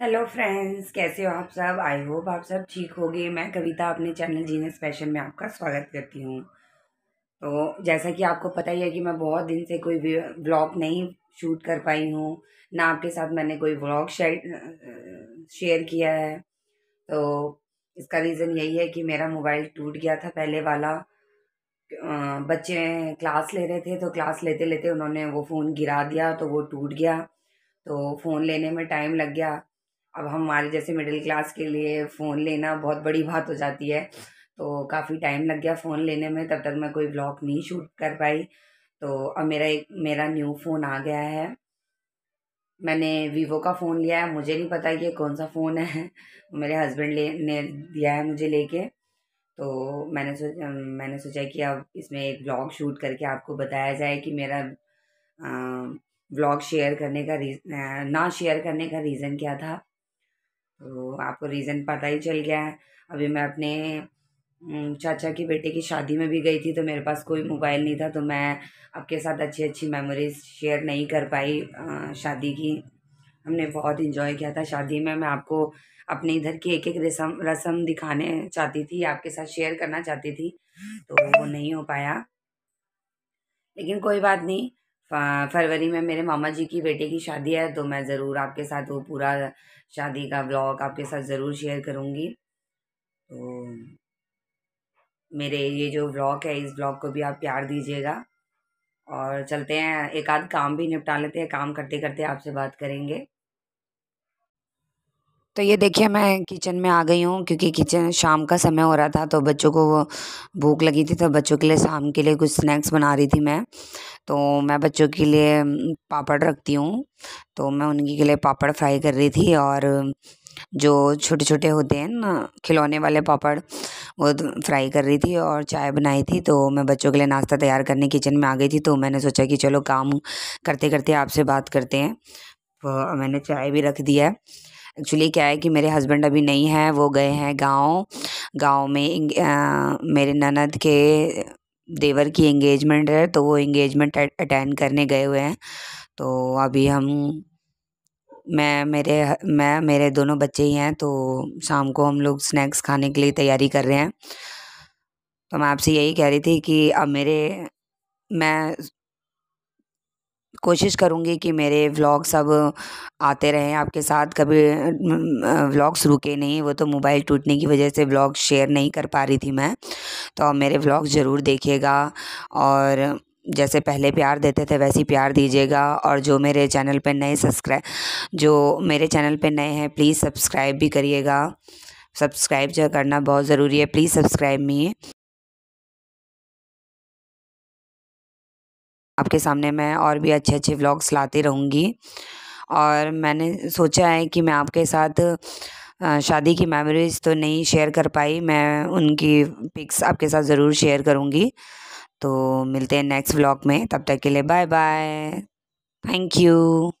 Hello friends कैसे हो आप सब? आई होप आप सब ठीक होगे। मैं कविता अपने चैनल जीने स्पेशल में आपका स्वागत करती हूँ। तो जैसा कि आपको पता ही है कि मैं बहुत दिन से कोई व्लॉग नहीं शूट कर पाई हूँ। ना आपके साथ मैंने कोई शेयर शेयर किया है। तो इसका रीज़न यही है कि मेरा मोबाइल टूट गया था पहले वाला। बच्चे क्लास ले रहे थे तो क्लास लेते लेते उन्होंने वो फ़ोन गिरा दिया तो वो टूट गया। तो फ़ोन लेने में टाइम लग गया। अब हमारे जैसे मिडिल क्लास के लिए फ़ोन लेना बहुत बड़ी बात हो जाती है। तो काफ़ी टाइम लग गया फ़ोन लेने में, तब तक मैं कोई ब्लॉग नहीं शूट कर पाई। तो अब मेरा एक, मेरा न्यू फ़ोन आ गया है। मैंने वीवो का फ़ोन लिया है। मुझे नहीं पता कि कौन सा फ़ोन है। मेरे हस्बैंड ले, ने दिया है मुझे लेके। तो मैंने सोचा मैंने सोचा कि अब इसमें एक ब्लॉग शूट करके आपको बताया जाए कि मेरा ब्लॉग शेयर करने का रीज़ ना शेयर करने का रीज़न क्या था। तो आपको रीज़न पता ही चल गया है। अभी मैं अपने चाचा की बेटे की शादी में भी गई थी तो मेरे पास कोई मोबाइल नहीं था तो मैं आपके साथ अच्छी अच्छी मेमोरीज शेयर नहीं कर पाई शादी की। हमने बहुत इन्जॉय किया था शादी में। मैं आपको अपने इधर की एक एक रसम, रस्म दिखाने चाहती थी, आपके साथ शेयर करना चाहती थी तो वो नहीं हो पाया। लेकिन कोई बात नहीं फरवरी में मेरे मामा जी की बेटे की शादी है तो मैं ज़रूर आपके साथ वो पूरा शादी का ब्लॉग आपके साथ ज़रूर शेयर करूँगी। तो मेरे ये जो ब्लॉग है, इस ब्लॉग को भी आप प्यार दीजिएगा। और चलते हैं, एक आध काम भी निपटा लेते हैं, काम करते करते आपसे बात करेंगे। तो ये देखिए, मैं किचन में आ गई हूँ क्योंकि किचन शाम का समय हो रहा था तो बच्चों को भूख लगी थी तो बच्चों के लिए शाम के लिए कुछ स्नैक्स बना रही थी मैं। तो मैं बच्चों के लिए पापड़ रखती हूँ। तो मैं उनके के लिए पापड़ फ्राई कर रही थी और जो छोटे छोटे होते हैं ना, खिलौने वाले पापड़, वो फ्राई कर रही थी और चाय बनाई थी। तो मैं बच्चों के लिए नाश्ता तैयार करने किचन में आ गई थी तो मैंने सोचा कि चलो काम करते करते आपसे बात करते हैं। तो मैंने चाय भी रख दिया है। एक्चुअली क्या है कि मेरे हस्बैंड अभी नहीं हैं वो गए हैं गाँव। गाँव में आ, मेरे ननद के देवर की एंगेजमेंट है तो वो एंगेजमेंट अटेंड करने गए हुए हैं। तो अभी हम मैं मेरे मैं मेरे दोनों बच्चे ही हैं तो शाम को हम लोग स्नैक्स खाने के लिए तैयारी कर रहे हैं। तो मैं आपसे यही कह रही थी कि अब मेरे मैं कोशिश करूँगी कि मेरे व्लॉग सब आते रहें, आपके साथ कभी व्लॉग्स रुके नहीं, वो तो मोबाइल टूटने की वजह से व्लॉग शेयर नहीं कर पा रही थी मैं। तो अब मेरे व्लॉग ज़रूर देखिएगा और जैसे पहले प्यार देते थे वैसे ही प्यार दीजिएगा और जो मेरे चैनल पे नए सब्सक्राइब जो मेरे चैनल पे नए हैं, प्लीज़ सब्सक्राइब भी करिएगा। सब्सक्राइब जो करना बहुत ज़रूरी है, प्लीज़ सब्सक्राइब मी। आपके सामने मैं और भी अच्छे अच्छे व्लॉग्स लाती रहूँगी। और मैंने सोचा है कि मैं आपके साथ शादी की मेमोरीज़ तो नहीं शेयर कर पाई, मैं उनकी पिक्स आपके साथ ज़रूर शेयर करूँगी। तो मिलते हैं नेक्स्ट व्लॉग में, तब तक के लिए बाय बाय थैंक यू